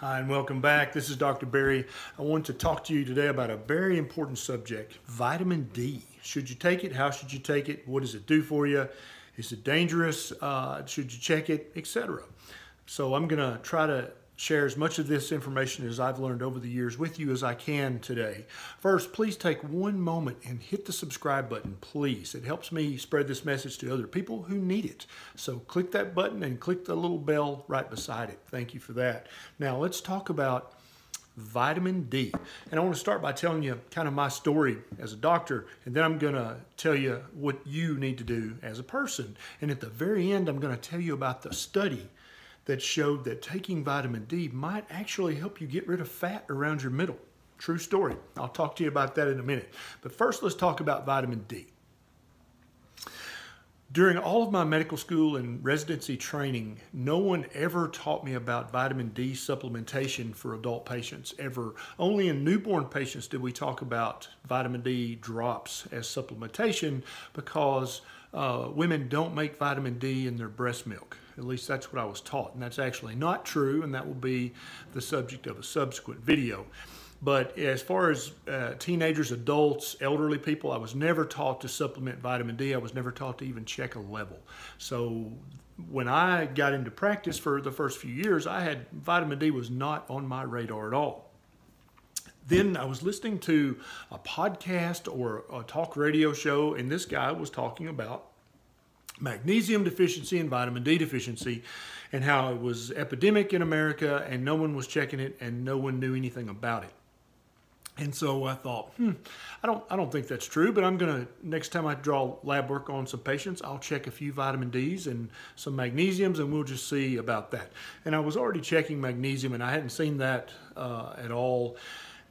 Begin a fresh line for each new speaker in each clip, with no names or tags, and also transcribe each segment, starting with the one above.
Hi, and welcome back. This is Dr. Berry. I want to talk to you today about a very important subject vitamin D. Should you take it? How should you take it? What does it do for you? Is it dangerous? Uh, should you check it? Etc. So, I'm going to try to share as much of this information as I've learned over the years with you as I can today. First, please take one moment and hit the subscribe button, please. It helps me spread this message to other people who need it. So click that button and click the little bell right beside it. Thank you for that. Now let's talk about vitamin D. And I want to start by telling you kind of my story as a doctor, and then I'm going to tell you what you need to do as a person. And at the very end, I'm going to tell you about the study that showed that taking vitamin D might actually help you get rid of fat around your middle. True story. I'll talk to you about that in a minute. But first, let's talk about vitamin D. During all of my medical school and residency training, no one ever taught me about vitamin D supplementation for adult patients, ever. Only in newborn patients did we talk about vitamin D drops as supplementation because uh, women don't make vitamin D in their breast milk. At least that's what I was taught. And that's actually not true, and that will be the subject of a subsequent video. But as far as uh, teenagers, adults, elderly people, I was never taught to supplement vitamin D. I was never taught to even check a level. So when I got into practice for the first few years, I had vitamin D was not on my radar at all. Then I was listening to a podcast or a talk radio show, and this guy was talking about magnesium deficiency and vitamin D deficiency and how it was epidemic in America and no one was checking it and no one knew anything about it. And so I thought, hmm, I don't, I don't think that's true, but I'm gonna next time I draw lab work on some patients, I'll check a few vitamin D's and some magnesiums, and we'll just see about that. And I was already checking magnesium, and I hadn't seen that uh, at all.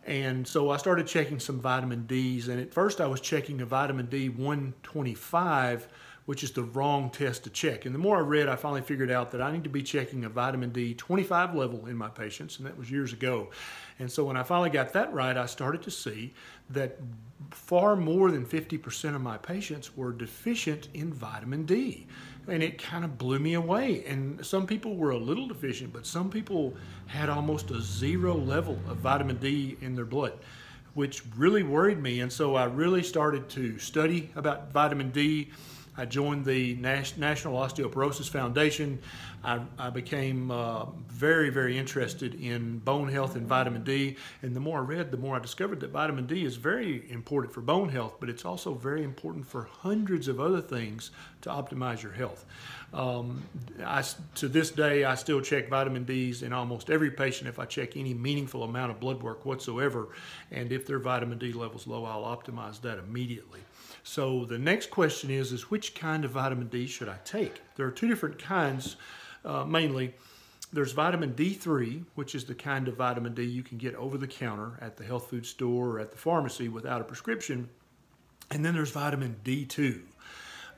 And so I started checking some vitamin D's, and at first I was checking a vitamin D 125 which is the wrong test to check. And the more I read, I finally figured out that I need to be checking a vitamin D 25 level in my patients, and that was years ago. And so when I finally got that right, I started to see that far more than 50% of my patients were deficient in vitamin D. And it kind of blew me away. And some people were a little deficient, but some people had almost a zero level of vitamin D in their blood which really worried me. And so I really started to study about vitamin D. I joined the National Osteoporosis Foundation. I, I became uh, very, very interested in bone health and vitamin D. And the more I read, the more I discovered that vitamin D is very important for bone health, but it's also very important for hundreds of other things to optimize your health. Um, I, to this day, I still check vitamin D's in almost every patient if I check any meaningful amount of blood work whatsoever. And if their vitamin D level's low, I'll optimize that immediately. So the next question is, is which kind of vitamin D should I take? There are two different kinds, uh, mainly. There's vitamin D3, which is the kind of vitamin D you can get over the counter at the health food store or at the pharmacy without a prescription. And then there's vitamin D2.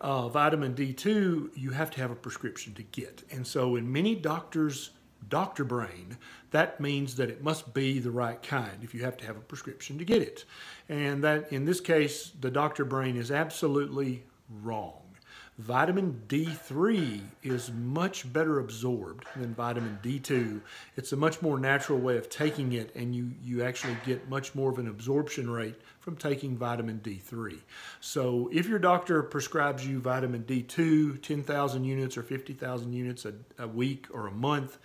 Uh, vitamin D2, you have to have a prescription to get. And so in many doctors' doctor brain, that means that it must be the right kind if you have to have a prescription to get it. And that in this case, the doctor brain is absolutely wrong. Vitamin D3 is much better absorbed than vitamin D2. It's a much more natural way of taking it, and you, you actually get much more of an absorption rate from taking vitamin D3. So if your doctor prescribes you vitamin D2, 10,000 units or 50,000 units a, a week or a month,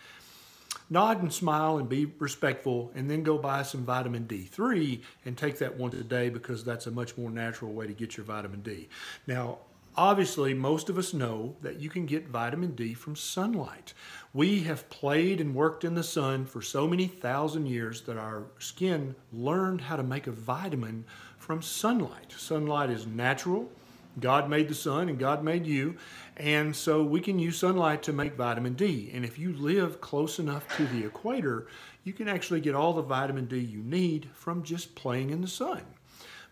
nod and smile and be respectful, and then go buy some vitamin D3 and take that once a day because that's a much more natural way to get your vitamin D. Now, Obviously, most of us know that you can get vitamin D from sunlight. We have played and worked in the sun for so many thousand years that our skin learned how to make a vitamin from sunlight. Sunlight is natural. God made the sun and God made you. And so we can use sunlight to make vitamin D. And if you live close enough to the equator, you can actually get all the vitamin D you need from just playing in the sun.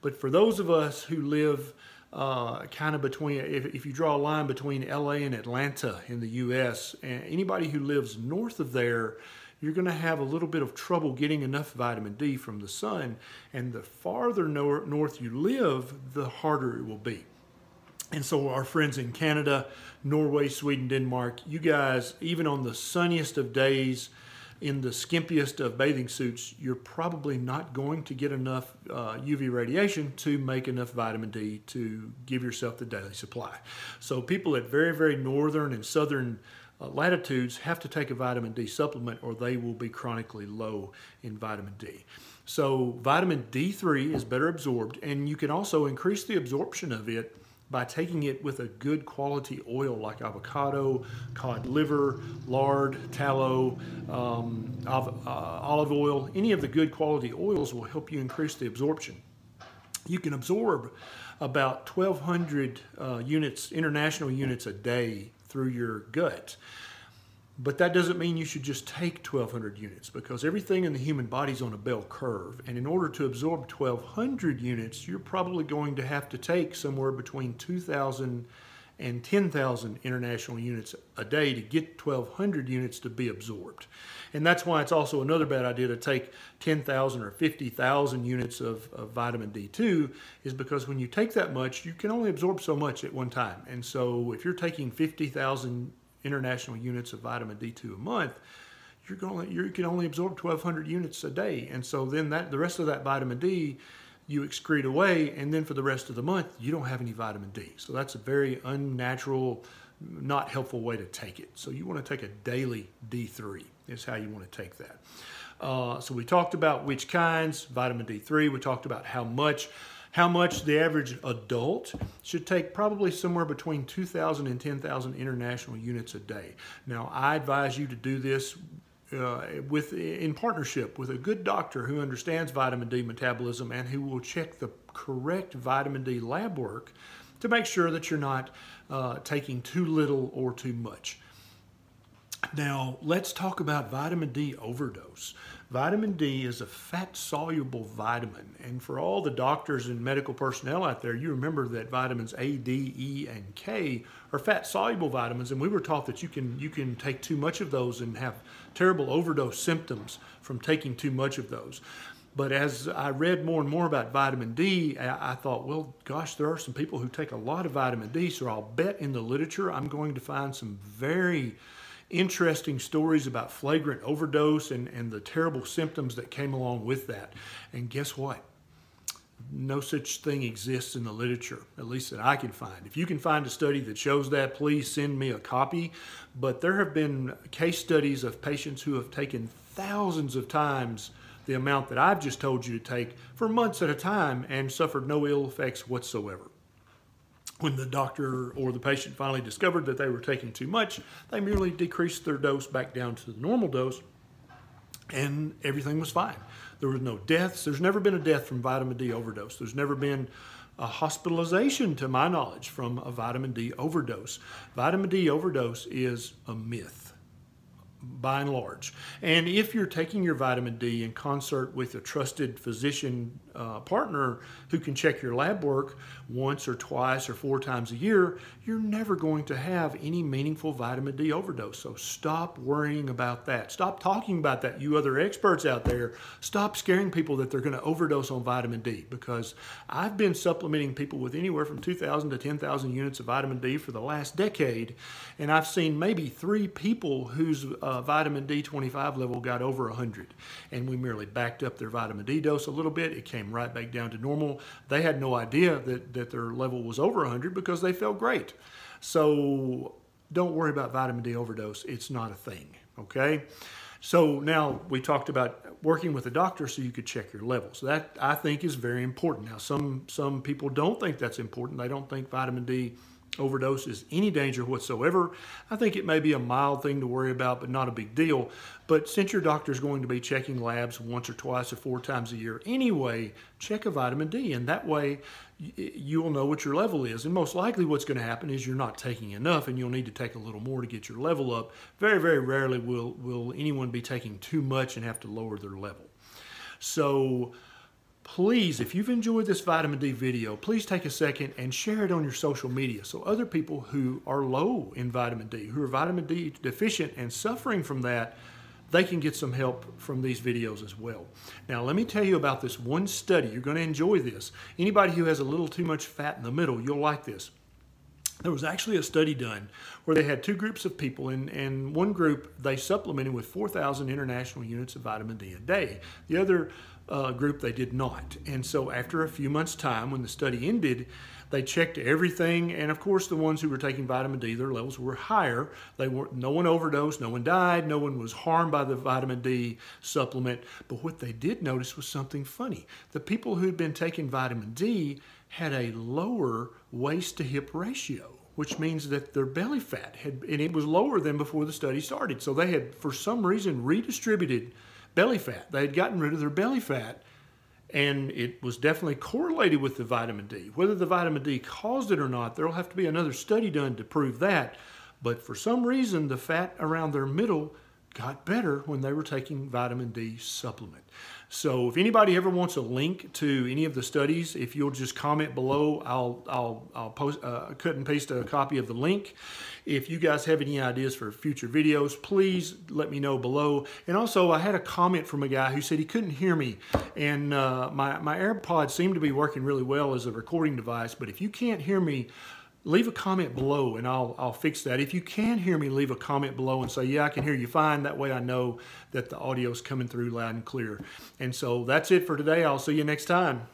But for those of us who live uh, kind of between, if, if you draw a line between LA and Atlanta in the US, anybody who lives north of there, you're going to have a little bit of trouble getting enough vitamin D from the sun. And the farther north you live, the harder it will be. And so our friends in Canada, Norway, Sweden, Denmark, you guys, even on the sunniest of days, in the skimpiest of bathing suits, you're probably not going to get enough uh, UV radiation to make enough vitamin D to give yourself the daily supply. So people at very, very northern and southern uh, latitudes have to take a vitamin D supplement or they will be chronically low in vitamin D. So vitamin D3 is better absorbed and you can also increase the absorption of it by taking it with a good quality oil like avocado, cod liver, lard, tallow, um, uh, olive oil. Any of the good quality oils will help you increase the absorption. You can absorb about 1,200 uh, units, international units a day through your gut. But that doesn't mean you should just take 1,200 units because everything in the human body is on a bell curve. And in order to absorb 1,200 units, you're probably going to have to take somewhere between 2,000 and 10,000 international units a day to get 1,200 units to be absorbed. And that's why it's also another bad idea to take 10,000 or 50,000 units of, of, vitamin D2 is because when you take that much, you can only absorb so much at one time. And so if you're taking 50,000 international units of vitamin D2 a month, you're gonna you can only absorb 1,200 units a day, and so then that the rest of that vitamin D you excrete away, and then for the rest of the month you don't have any vitamin D. So that's a very unnatural, not helpful way to take it. So you want to take a daily D3 is how you want to take that. Uh, so we talked about which kinds, vitamin D3. We talked about how much how much the average adult should take probably somewhere between 2,000 and 10,000 international units a day. Now, I advise you to do this uh, with in partnership with a good doctor who understands vitamin D metabolism and who will check the correct vitamin D lab work to make sure that you're not uh, taking too little or too much. Now, let's talk about vitamin D overdose. Vitamin D is a fat soluble vitamin. And for all the doctors and medical personnel out there, you remember that vitamins A, D, E, and K are fat soluble vitamins. And we were taught that you can, you can take too much of those and have terrible overdose symptoms from taking too much of those. But as I read more and more about vitamin D, I thought, well, gosh, there are some people who take a lot of vitamin D, so I'll bet in the literature I'm going to find some very interesting stories about flagrant overdose and, and the terrible symptoms that came along with that. And guess what? No such thing exists in the literature, at least that I can find. If you can find a study that shows that, please send me a copy. But there have been case studies of patients who have taken thousands of times the amount that I've just told you to take for months at a time and suffered no ill effects whatsoever when the doctor or the patient finally discovered that they were taking too much, they merely decreased their dose back down to the normal dose and everything was fine. There was no deaths. There's never been a death from vitamin D overdose. There's never been a hospitalization, to my knowledge, from a vitamin D overdose. Vitamin D overdose is a myth by and large. And if you're taking your vitamin D in concert with a trusted physician uh, partner who can check your lab work once or twice or four times a year, you're never going to have any meaningful vitamin D overdose. So stop worrying about that. Stop talking about that, you other experts out there. Stop scaring people that they're going to overdose on vitamin D because I've been supplementing people with anywhere from 2,000 to 10,000 units of vitamin D for the last decade, and I've seen maybe three people whose uh, Uh, vitamin D25 level got over 100, and we merely backed up their vitamin D dose a little bit. It came came right back down to normal. They had no idea that, that their level was over 100 because they felt great. So don't worry about vitamin D overdose. It's not a thing, okay? So now we talked about working with a doctor so you could check your levels. That I think is very important. Now some some people don't think that's important. They don't think vitamin D overdose is any danger whatsoever. I think it may be a mild thing to worry about, but not a big deal. But since your doctor is going to be checking labs once or twice or four times a year anyway, check a vitamin D, and that way you'll know what your level is. And most likely, what's going to happen is you're not taking enough, and you'll need to take a little more to get your level up. Very, very rarely will will anyone be taking too much and have to lower their level. So please, if you've enjoyed this vitamin D video, please take a second and share it on your social media so other people who are low in vitamin D, who are vitamin D deficient and suffering from that, they can get some help from these videos as well. Now, let me tell you about this one study. You're going to enjoy this. Anybody who has a little too much fat in the middle, you'll like this. There was actually a study done where they had two groups of people, and, and one group they supplemented with 4,000 international units of vitamin D a day. The other uh, group they did not. And so after a few months' time, when the study ended, they checked everything, and of course, the ones who were taking vitamin D, their levels were higher. They were no one overdosed, no one died, no one was harmed by the vitamin D supplement. But what they did notice was something funny. The people who'd been taking vitamin D had a lower waist to hip ratio which means that their belly fat had, and it was lower than before the study started. So they had, for some reason, redistributed belly fat. They had gotten rid of their belly fat and it was definitely correlated with the vitamin D. Whether the vitamin D caused it or not, there'll have to be another study done to prove that. But for some reason, the fat around their middle got better when they were taking vitamin D supplement. So if anybody ever wants a link to any of the studies, if you'll just comment below, I'll I'll I'll post uh, cut and paste a copy of the link. If you guys have any ideas for future videos, please let me know below. And also, I had a comment from a guy who said he couldn't hear me, and uh, my my AirPods seem to be working really well as a recording device. But if you can't hear me leave a comment below and I'll, I'll fix that. If you can hear me, leave a comment below and say, yeah, I can hear you fine. That way I know that the audio is coming through loud and clear. And so that's it for today. I'll see you next time.